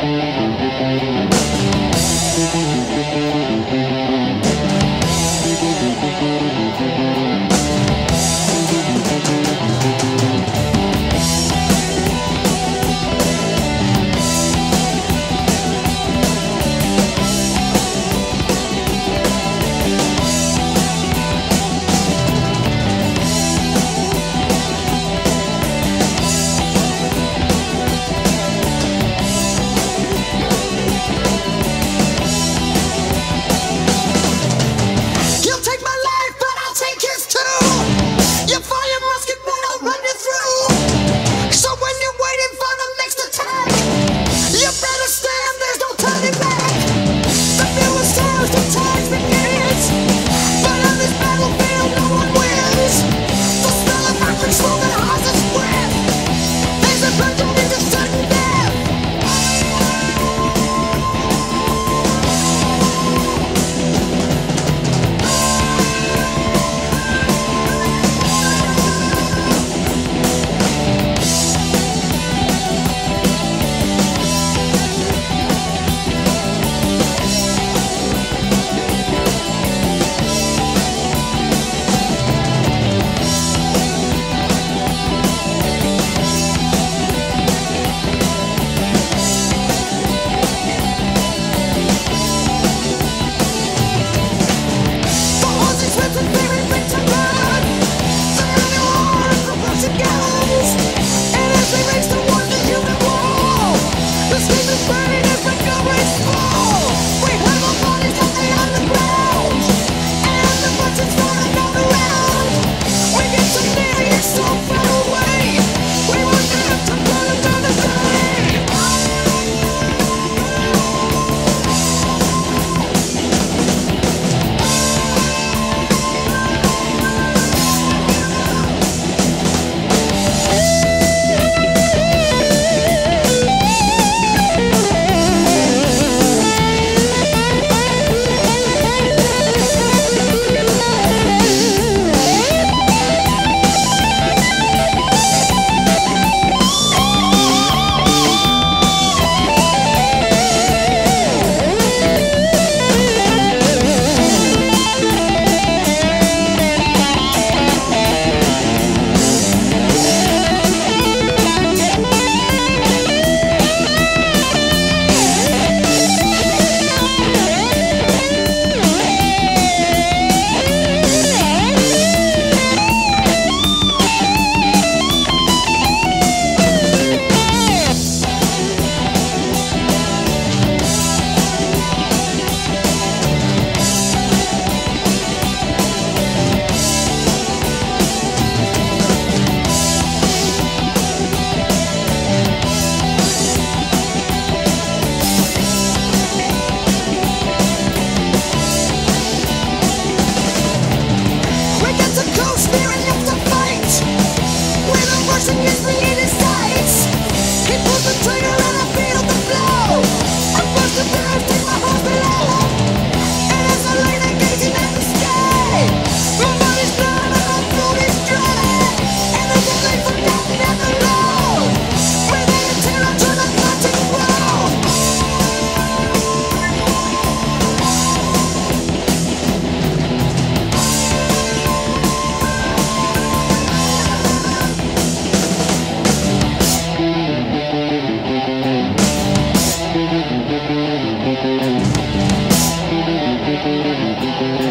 Thank Seriously? Música